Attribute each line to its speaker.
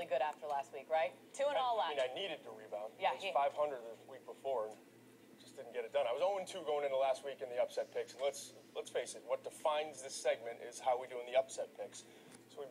Speaker 1: really good after last week, right? Two and all
Speaker 2: I mean, I needed to rebound.
Speaker 1: Yeah,
Speaker 2: It was
Speaker 1: he-
Speaker 2: 500 the week before and just didn't get it done. I was 0-2 going into last week in the upset picks. And let's let's face it, what defines this segment is how we do in the upset picks. So we